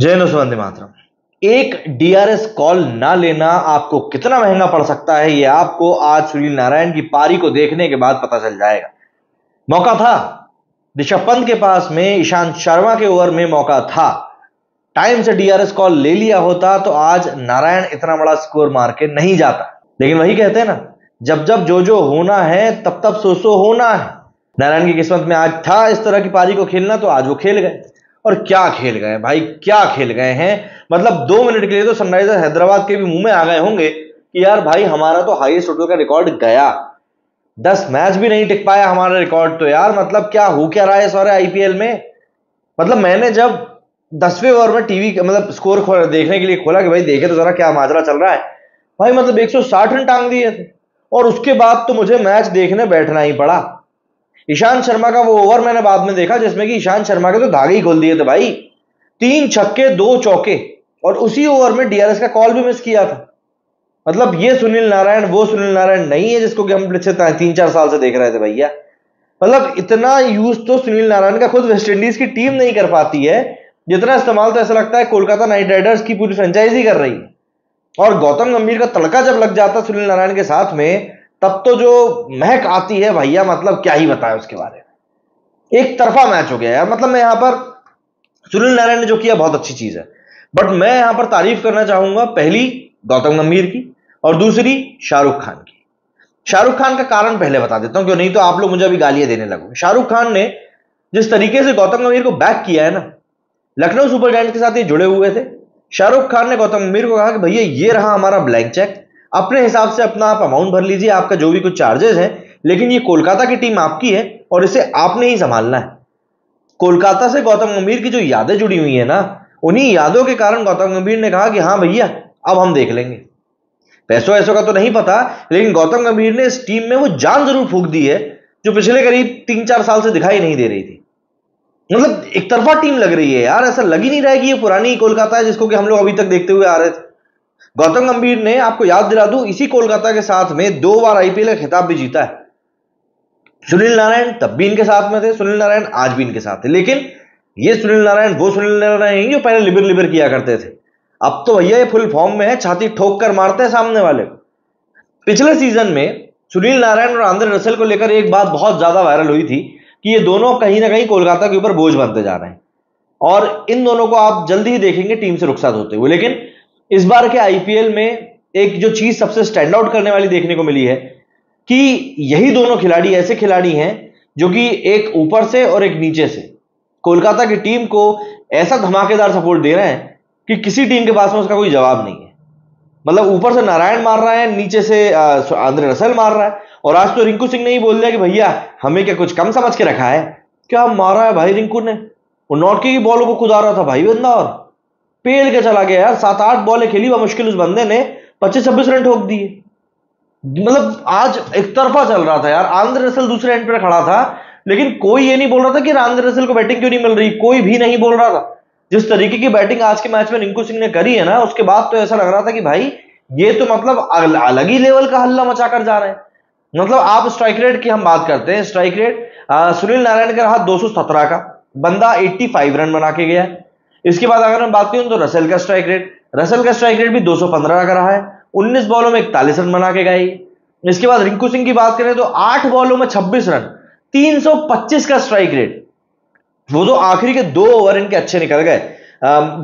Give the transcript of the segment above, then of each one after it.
जय नुसवंदे मातरम, एक DRS call ना लेना आपको कितना महँगा पड़ सकता है ये आपको आज सुनील नारायण की पारी को देखने के बाद पता चल जाएगा। मौका था। ऋषभ पंत के पास में, ईशांत शर्मा के ओवर में मौका था। टाइम से डीआरएस कॉल ले लिया होता तो आज नारायण इतना बड़ा स्कोर मार के नहीं जाता। लेकिन वही कहते हैं ना, जब जब जो जो होना है, तब तब सो सो होना है। नारायण की किस्मत में आज था इस तरह की पारी को खेलना तो आज वो खेल गए। और क्या खेल गए भाई, क्या खेल गए हैं? मतलब दो मिनट के लिए तो सनराइजर हैदराबाद के भी मुँह में आ गए होंगे कि यार भाई, हमारा तो हाईएस्ट टोटल का रिकॉर्ड गया। दस मैच भी नहीं टिक पाया हमारा रिकॉर्ड तो यार मतलब क्या हो क्या रहा है सारे आईपीएल में? मतलब मैंने जब दसवें ओवर में टीवी मतलब स्कोर देखने के लिए खोला कि भाई, देखे तो जरा क्या माजरा चल रहा है। भाई मतलब 160 रन टांग दिए थे। और उसके बाद तो मुझे मैच देखने बैठना ही पड़ा। ईशांत शर्मा का वो ओवर मैंने बाद में देखा, जिसमें कि ईशांत शर्मा के तो धागे ही खोल दिए थे भाई। तीन छक्के, दो चौके, और उसी ओवर में डीआरएस का कॉल भी मिस किया था। मतलब ये सुनील नारायण, वो सुनील नारायण नहीं है जिसको कि हम पिछले तीन चार साल से देख रहे थे भैया। मतलब इतना यूज़ तो सुनील नारायण का खुद वेस्ट इंडीज की टीम नहीं कर पाती है। जितना इस्तेमाल तो ऐसा लगता है कोलकाता नाइट राइडर्स की पूरी फ्रेंचाइजी कर रही है। और गौतम गंभीर का तड़का जब लग जाता सुनील नारायण के साथ में तब तो जो महक आती है भैया मतलब क्या ही बताए उसके बारे में। एक तरफा मैच हो गया यार। मतलब मैं यहाँ पर, सुनील नारायण ने जो किया, बहुत अच्छी चीज़ है। बट मैं यहाँ पर तारीफ़ करना चाहूँगा पहली गौतम गंभीर की और दूसरी शाहरुख खान की। शाहरुख खान का कारण पहले बता देता हूँ, क्यों नहीं तो आप लोग मुझे अभी गालियाँ देने लगो शाहरुख खान ने जिस तरीके से गौतम गंभीर को बैक किया है ना, लखनऊ सुपर जायंट के साथ ये जुड़े हुए थे। शाहरुख खान ने गौतम गंभीर को कहा कि भैया, ये रहा हमारा ब्लैंक चेक अपने हिसाब से अपना आप अमाउंट भर लीजिए, आपका जो भी कुछ चार्जेस है, लेकिन ये कोलकाता की टीम आपकी है और इसे आपने ही संभालना है। कोलकाता से गौतम गंभीर की जो यादें जुड़ी हुई है ना, उन्हीं यादों के कारण गौतम गंभीर ने कहा कि हाँ भैया, अब हम देख लेंगे। पैसों ऐसों का तो नहीं पता, लेकिन गौतम गंभीर ने इस टीम में वो जान ज़रूर फूक दी है, जो पिछले करीब तीन चार साल से दिखाई नहीं दे रही थी। मतलब एक तरफा टीम लग रही है यार, ऐसा लग ही नहीं रहा है कि ये पुरानी कोलकाता है जिसको कि हम लोग अभी तक देखते हुए आ रहे थे। गौतम गंभीर ने आपको याद दिला दूँ, इसी कोलकाता के साथ में दो बार आईपीएल का खिताब भी जीता है। सुनील नारायण तब भी इनके साथ में थे, सुनील नारायण आज भी इनके साथ थे। लेकिन ये सुनील नारायण, वो सुनील नारायण जो पहले लिबर लिबर किया करते थे। अब तो भैया ये फुल फॉर्म में है, छाती ठोक कर मारते हैं सामने वाले को। पिछले सीज़न में सुनील नारायण और आंध्र रसल को लेकर एक बात बहुत ज़्यादा वायरल हुई थी कि ये दोनों कहीं ना कहीं कोलकाता के ऊपर बोझ बनते जा रहे हैं। और इन दोनों को आप जल्दी ही देखेंगे, टीम से रुखसात होते हुए। लेकिन इस बार के आईपीएल में एक जो चीज़ सबसे स्टैंड आउट करने वाली देखने को मिली है कि यही दोनों खिलाड़ी ऐसे खिलाड़ी हैं जो कि एक ऊपर से और एक नीचे से। कोलकाता की टीम को ऐसा धमाकेदार सपोर्ट दे रहे हैं कि किसी टीम के पास में उसका कोई जवाब नहीं है। मतलब ऊपर से नारायण मार रहा है, नीचे से आंद्रे रसल मार रहा है। और आज तो रिंकू सिंह ने ही बोल दिया कि भैया, हमें क्या कुछ कम समझ के रखा है? क्या मारा है भाई रिंकू ने? वो नॉटकी की बॉलों को खुदा रहा था भाई बंदा और। पेल के चला गया यार। सात आठ बॉलें खेली, वह मुश्किल उस बंदे ने। पच्चीस, छब्बीस रन ठोक दिए। मतलब आज एक तरफा चल रहा था यार। आंध्र रसल दूसरे एंड पर खड़ा था। लेकिन कोई ये नहीं बोल रहा था कि आंध्र रसल को बैटिंग क्यों नहीं मिल रही? कोई भी नहीं बोल रहा था। जिस तरीके की बैटिंग आज के मैच में रिंकू सिंह ने करी है ना, उसके बाद तो ऐसा लग रहा था कि भाई, ये तो मतलब अलग ही लेवल का हल्ला मचा कर जा रहे हैं। मतलब आप स्ट्राइक रेट की हम बात करते हैं। स्ट्राइक रेट सुनील नारायण का रहा दो सौ सत्रह का। बंदा 85 रन बना के गया इसके बाद अगर मैं बात करूँ तो रसल का स्ट्राइक रेट, रसल का स्ट्राइक रेट भी 215 का रहा है। 19 बॉलों में इकतालीस रन बना के गए। इसके बाद रिंकू सिंह की बात करें तो 8 बॉलों में 26 रन 325 का स्ट्राइक रेट। वो तो आखिरी के दो ओवर इनके अच्छे निकल गए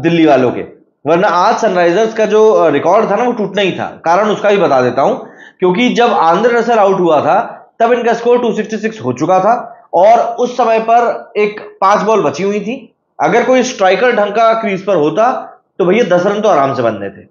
दिल्ली वालों के। वरना आज सनराइजर्स का जो रिकॉर्ड था ना, वो टूटना ही था। कारण उसका भी बता देता हूँ, क्योंकि जब आंध्र रसल आउट हुआ था, तब इनका स्कोर 266 हो चुका था और उस समय पर एक पाँच बॉल बची हुई थी। अगर कोई स्ट्राइकर ढंग का क्रीज पर होता तो भैया दस रन तो आराम से बनने थे।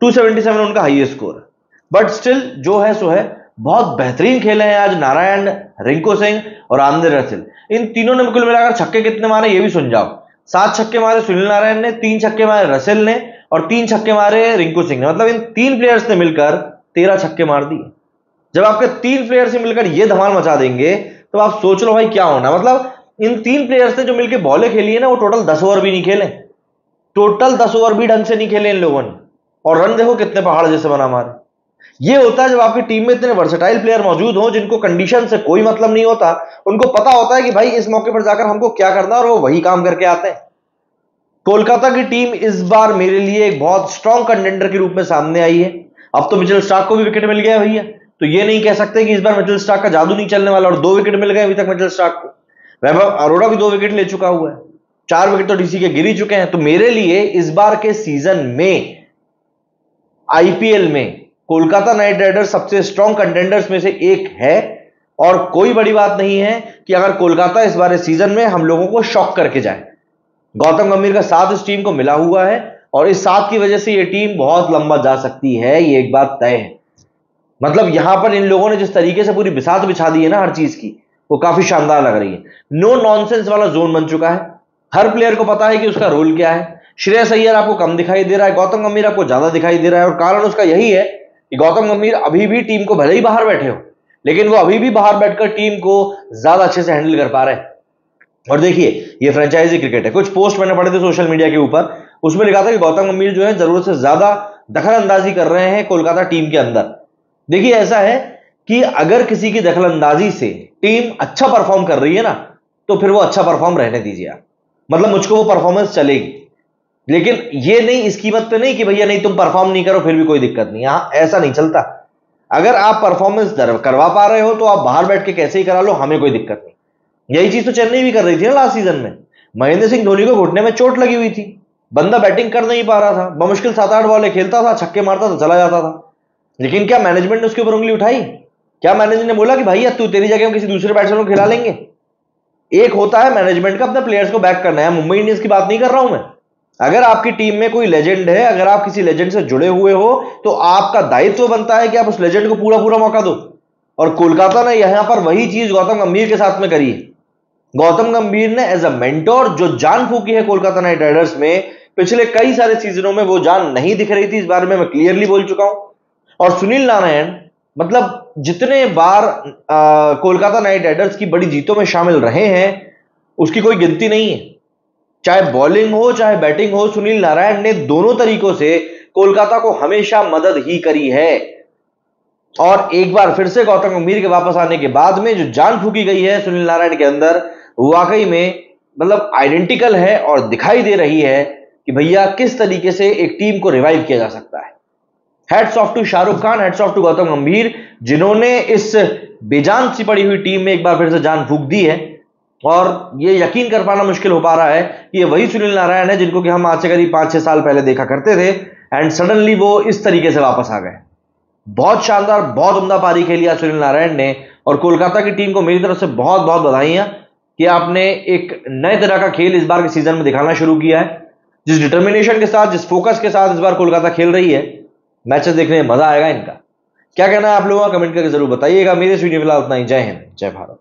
277 उनका हाईएस्ट स्कोर बट स्टिल जो है सो है, बहुत बेहतरीन खेले हैं आज नारायण, रिंकू सिंह और आंध्र रसिल। इन तीनों ने कुल मिलाकर छक्के कितने मारे, ये भी सुन जाओ। सात छक्के मारे सुनील नारायण ने, तीन छक्के मारे रसिल ने और तीन छक्के मारे रिंकू सिंह ने। मतलब इन तीन प्लेयर्स ने मिलकर तेरह छक्के मार दिए। जब आपके तीन प्लेयर से मिलकर ये धमाल मचा देंगे तो आप सोच लो भाई क्या होना। मतलब इन तीन प्लेयर्स ने जो मिलकर बॉले खेली है ना, वो टोटल दस ओवर भी नहीं खेले। टोटल दस ओवर भी ढंग से नहीं खेले इन लोगों ने। और रन देखो कितने पहाड़ जैसे बना मारे। ये होता है जब आपकी टीम में इतने वर्सेटाइल प्लेयर मौजूद हो, जिनको कंडीशन से कोई मतलब नहीं होता, उनको पता होता है कि भाई इस मौके पर जाकर हमको क्या करना और वो वही काम करके आते हैं। कोलकाता की टीम इस बार मेरे लिए एक बहुत स्ट्रॉन्ग कंटेंडर के रूप में सामने आई है। अब तो मिचल स्टार्क को भी विकेट मिल गया भैया। तो ये नहीं कह सकते कि इस बार मिचल स्टार्क का जादू नहीं चलने वाला और दो विकेट मिल गए अभी तक मिचल स्टार्क को। वैभव अरोड़ा भी दो विकेट ले चुका हुआ है। चार विकेट तो डीसी के गिर चुके हैं। तो मेरे लिए इस बार के सीज़न में आईपीएल में, कोलकाता नाइट राइडर्स सबसे स्ट्रॉन्ग कंटेंडर्स में से एक है। और कोई बड़ी बात नहीं है कि अगर कोलकाता इस बार सीज़न में हम लोगों को शॉक करके जाए। गौतम गंभीर का साथ इस टीम को मिला हुआ है और इस साथ की वजह से यह टीम बहुत लंबा जा सकती है, ये एक बात तय है। मतलब यहाँ पर इन लोगों ने जिस तरीके से पूरी बिसात बिछा दी है ना हर चीज़ की वो काफ़ी शानदार लग रही है। नो नॉनसेंस वाला जोन बन चुका है। हर प्लेयर को पता है कि उसका रोल क्या है। श्रेयस अय्यर आपको कम दिखाई दे रहा है, गौतम गंभीर आपको ज़्यादा दिखाई दे रहा है और कारण उसका यही है कि गौतम गंभीर अभी भी टीम को भले ही बाहर बैठे हो, लेकिन वो अभी भी बाहर बैठकर टीम को ज़्यादा अच्छे से हैंडल कर पा रहे हैं। और देखिए, ये फ्रेंचाइजी क्रिकेट है। कुछ पोस्ट मैंने पढ़े थे सोशल मीडिया के ऊपर। उसमें लिखा था कि गौतम गंभीर जो है ज़रूरत से ज़्यादा दखल अंदाजी कर रहे हैं कोलकाता टीम के अंदर। देखिए, ऐसा है कि अगर किसी की दखल से टीम अच्छा परफॉर्म कर रही है ना तो फिर वो अच्छा परफॉर्म रहने दीजिए आप। मतलब मुझको वो परफॉर्मेंस चलेगी। लेकिन ये नहीं इस कीमत पे नहीं कि भैया नहीं, तुम परफॉर्म नहीं करो, फिर भी कोई दिक्कत नहीं। यहाँ ऐसा नहीं चलता। अगर आप परफॉर्मेंस करवा पा रहे हो तो आप बाहर बैठ के कैसे ही करा लो, हमें कोई दिक्कत नहीं। यही चीज़ तो चेन्नई भी कर रही थी ना लास्ट सीज़न में। महेंद्र सिंह धोनी को घुटने में चोट लगी हुई थी। बंदा बैटिंग कर नहीं पा रहा था। बमुश्किल सात आठ बॉले खेलता था, छक्के मारता था, चला जाता था। लेकिन क्या मैनेजमेंट ने उसके ऊपर उंगली उठाई? क्या मैनेजर ने बोला कि भाई तू तेरी जगह हम किसी दूसरे बैट्समैन को खिला लेंगे? एक होता है मैनेजमेंट का अपने प्लेयर्स को बैक करना। है मुंबई इंडियंस की बात नहीं कर रहा हूँ मैं। अगर आपकी टीम में कोई लेजेंड है, अगर आप किसी लेजेंड से जुड़े हुए हो तो आपका दायित्व बनता है कि आप उस लेजेंड को पूरा पूरा मौका दो। और कोलकाता ने यहाँ पर वही चीज़ गौतम गंभीर के साथ में करी है। गौतम गंभीर ने एज अ मेंटोर जो जान फूकी है कोलकाता नाइट राइडर्स में, पिछले कई सारे सीजनों में वो जान नहीं दिख रही थी। इस बारे में मैं क्लियरली बोल चुका हूँ। और सुनील नारायण मतलब जितने बार कोलकाता नाइट राइडर्स की बड़ी जीतों में शामिल रहे हैं, उसकी कोई गिनती नहीं है। चाहे बॉलिंग हो, चाहे बैटिंग हो, सुनील नारायण ने दोनों तरीकों से कोलकाता को हमेशा मदद ही करी है। और एक बार फिर से गौतम गंभीर के वापस आने के बाद में जो जान फूकी गई है सुनील नारायण के अंदर वाकई में मतलब आइडेंटिकल है और दिखाई दे रही है कि भैया किस तरीके से एक टीम को रिवाइव किया जा सकता है। Hats off to Shahrukh Khan hats off to Gautam Gambhir जिन्होंने इस बेजान सी पड़ी हुई टीम में एक बार फिर से जान फूक दी है। और ये यकीन कर पाना मुश्किल हो पा रहा है कि ये वही सुनील नारायण है जिनको कि हम आज से करीब पाँच छह साल पहले देखा करते थे एंड सडनली वो इस तरीके से वापस आ गए। बहुत शानदार, बहुत उमदा पारी खेली आज सुनील नारायण ने, और कोलकाता की टीम को मेरी तरफ़ से बहुत बहुत बधाइयाँ कि आपने एक नए तरह का खेल इस बार के सीज़न में दिखाना शुरू किया है। जिस डिटर्मिनेशन के साथ, जिस फोकस के साथ इस बार कोलकाता खेल रही है मैचेस देखने में मज़ा आएगा इनका। क्या कहना है आप लोगों का? कमेंट करके ज़रूर बताइएगा। मेरे इस वीडियो फ़िलहाल उतना ही। जय हिंद, जय भारत।